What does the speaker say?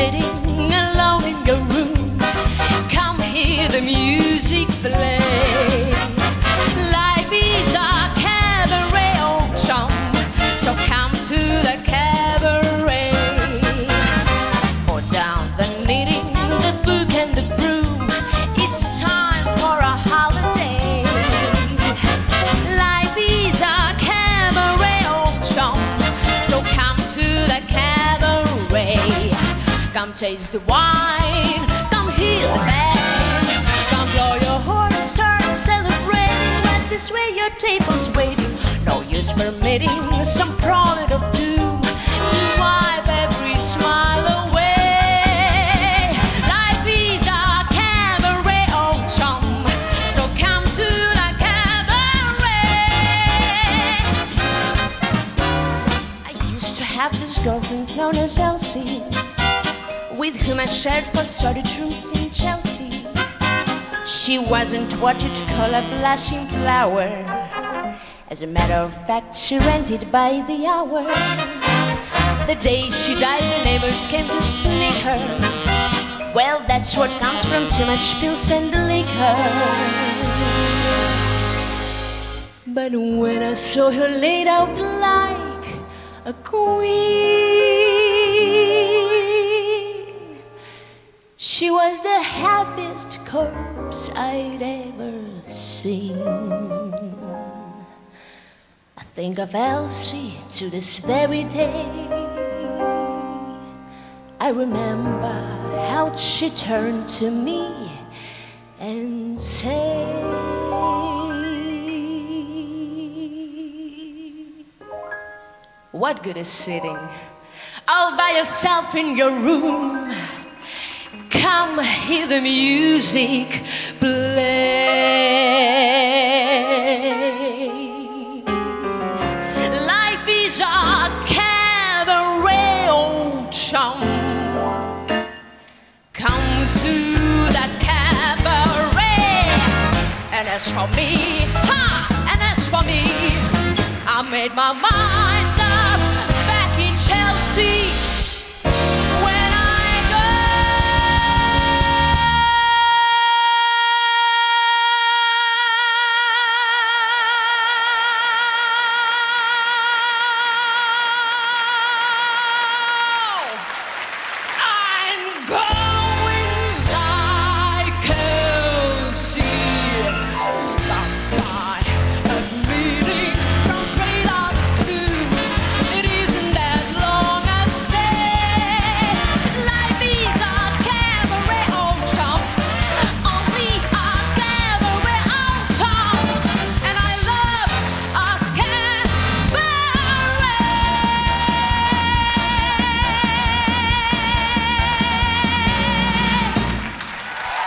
sereno taste the wine, come hear the band, come blow your horn and start celebrating. But this way your table's waiting. No use permitting some prophet of doom to wipe every smile away. Life is a cabaret, chum, so come to the cabaret. I used to have this girlfriend known as Elsie, with whom I shared four studied rooms in Chelsea. She wasn't what you'd call a blushing flower. As a matter of fact, she rented by the hour. The day she died, the neighbors came to sneak her. Well, that's what comes from too much pills and liquor. But when I saw her laid out like a queen, corpse I'd ever seen. I think of Elsie to this very day. I remember how she turned to me and said, What good is sitting all by yourself in your room? Come hear the music play. Life is a cabaret, old chum. Come to the cabaret. And as for me, ha! And as for me, I made my mind